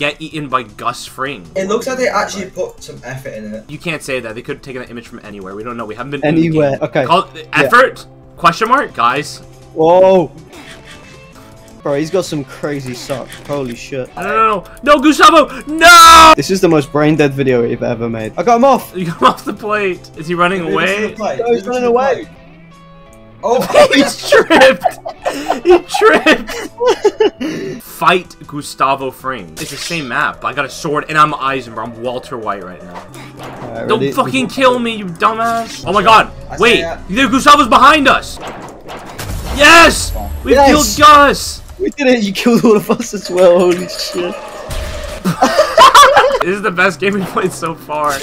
get eaten by Gus Fring. It looks like they actually put some effort in it. You can't say that. They could have taken that image from anywhere. We don't know. We haven't been Anywhere. Okay. Call, effort? Question mark? Guys. Whoa. Bro, he's got some crazy socks. Holy shit. No, no, no. No, Gustavo! No! This is the most brain dead video we've ever made. I got him off. You got him off the plate. Is he running Maybe away? the. No, he's running away. play. Oh, He's tripped! he tripped! Fight Gustavo Fring. It's the same map. I got a sword and I'm Heisenberg. I'm Walter White right now. Alright, Don't ready? fucking kill me, you dumbass! Oh my god! Wait! Uh, that. Gustavo's behind us! Yes! We Yes! killed Gus! We did it. You killed all of us as well. Holy shit. This is the best game we played so far.